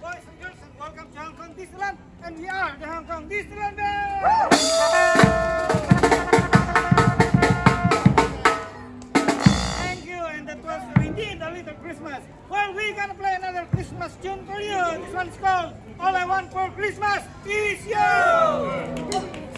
boys and girls, and welcome to Hong Kong Disneyland. And we are the Hong Kong Disneyland Thank you, and that was indeed a little Christmas. Well, we're gonna play another Christmas tune for you. This one's called All I Want for Christmas Is You!